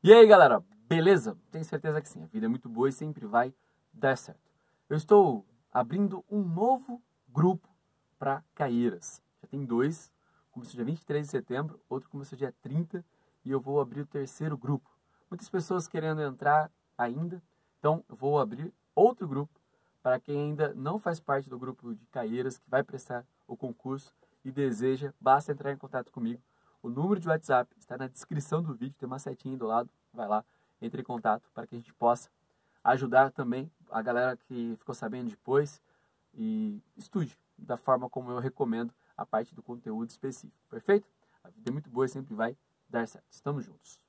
E aí, galera, beleza? Tenho certeza que sim. A vida é muito boa e sempre vai dar certo. Eu estou abrindo um novo grupo para Caíras. Já tem dois. Começou dia 23 de setembro, outro começou dia 30 e eu vou abrir o terceiro grupo. Muitas pessoas querendo entrar ainda, então eu vou abrir outro grupo para quem ainda não faz parte do grupo de Caíras, que vai prestar o concurso e deseja, basta entrar em contato comigo o número de WhatsApp está na descrição do vídeo, tem uma setinha do lado, vai lá, entre em contato para que a gente possa ajudar também a galera que ficou sabendo depois e estude da forma como eu recomendo a parte do conteúdo específico, perfeito? A vida é muito boa e sempre vai dar certo. Estamos juntos.